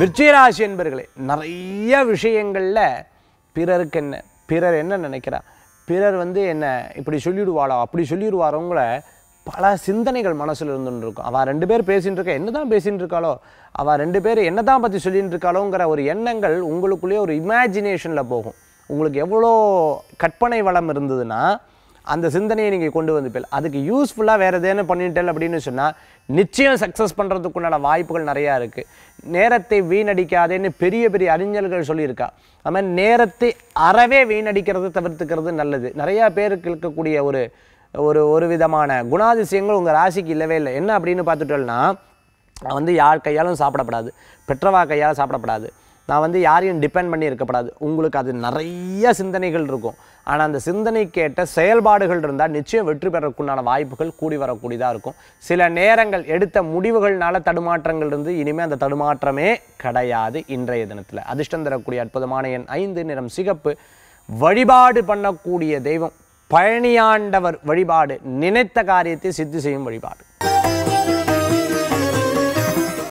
விருச்சிகராசி என்பர்களே நிறைய விஷயங்களில் பிறருக்கு என்ன பிறர் என்ன நினைக்கிறா? பிறர் வந்து என்ன இப்படி சொல்லிடுவாளோ அப்படி சொல்லிடுவாரோங்கள பல சிந்தனைகள் மனசில் இருந்துன்னு இருக்கும் அவள் ரெண்டு பேர் பேசிட்டு இருக்கா என்ன தான் பேசிட்டு இருக்காளோ அவள் ரெண்டு பேர் என்ன தான் பற்றி சொல்லின்னு இருக்காளோங்கிற ஒரு எண்ணங்கள் உங்களுக்குள்ளேயே ஒரு இமேஜினேஷனில் போகும். உங்களுக்கு எவ்வளோ கற்பனை வளம் இருந்ததுன்னா அந்த சிந்தனையை நீங்கள் கொண்டு வந்துப்பீங்க அதுக்கு யூஸ்ஃபுல்லாக வேறு எதேன்னு பண்ணிட்டேன் அப்படின்னு சொன்னால் நிச்சயம் சக்ஸஸ் பண்ணுறதுக்குண்டான வாய்ப்புகள் நிறையா இருக்குது நேரத்தை வீணடிக்காதேன்னு பெரிய பெரிய அறிஞர்கள் சொல்லியிருக்கா. அது மாதிரி நேரத்தை அறவே வீணடிக்கிறது தவிர்த்துக்கிறது நல்லது. நிறையா பேருக்கு இருக்கக்கூடிய ஒரு ஒரு ஒரு விதமான குணாதிசயங்கள் உங்கள் ராசிக்கு இல்லவே இல்லை. என்ன அப்படின்னு பார்த்துட்டோம்னா வந்து யார் கையாலும் சாப்பிடப்படாது. பெற்றவா கையால் சாப்பிடப்படாது. நான் வந்து யாரையும் டிபெண்ட் பண்ணி இருக்கப்படாது உங்களுக்கு அது நிறைய சிந்தனைகள் இருக்கும். ஆனால் அந்த சிந்தனைக்கேற்ற செயல்பாடுகள் இருந்தால் நிச்சயம் வெற்றி பெறக்குண்டான வாய்ப்புகள் கூடி வரக்கூடியதாக இருக்கும். சில நேரங்கள் எடுத்த முடிவுகள்னால தடுமாற்றங்கள் இருந்து இனிமேல் அந்த தடுமாற்றமே கிடையாது இன்றைய தினத்தில். அதிர்ஷ்டம் தரக்கூடிய அற்புதமான எண் ஐந்து நிறம் சிகப்பு. வழிபாடு பண்ணக்கூடிய தெய்வம் பழனியாண்டவர் வழிபாடு நினைத்த காரியத்தை சித்தி செய்யும் வழிபாடு.